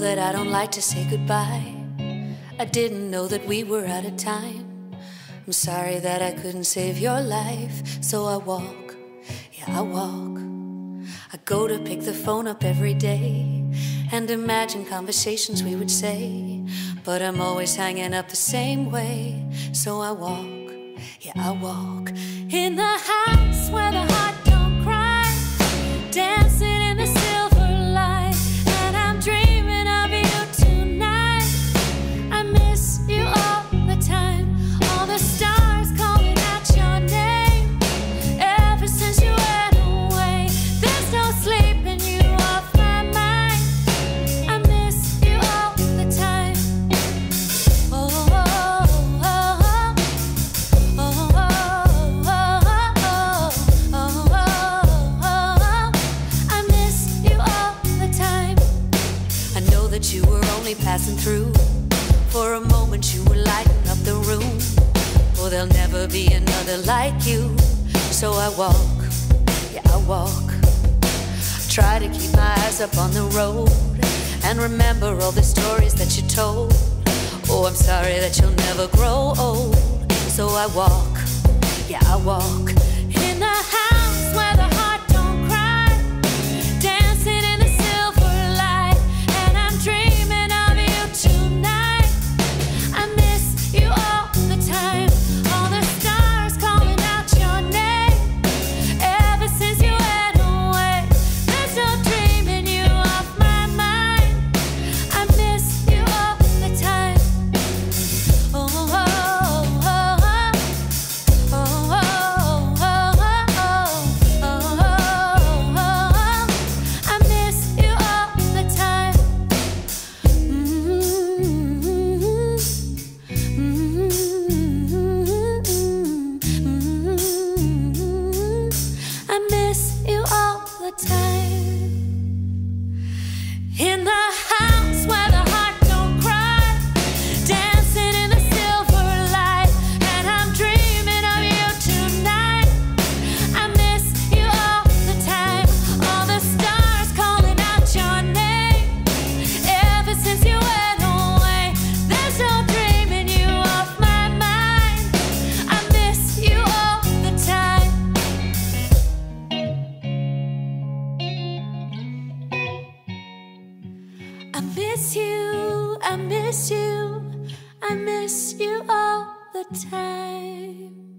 that I don't like to say goodbye. I didn't know that we were out of time. I'm sorry that I couldn't save your life, so I walk, yeah, I walk. I go to pick the phone up every day and imagine conversations we would say. But I'm always hanging up the same way, so I walk, yeah, I walk in the house where the passing through. For a moment, you were lighting up the room. Oh, there'll never be another like you. So I walk, yeah, I walk. Try to keep my eyes up on the road and remember all the stories that you told. Oh, I'm sorry that you'll never grow old. So I walk, yeah, I walk In the miss you, I miss you, I miss you all the time.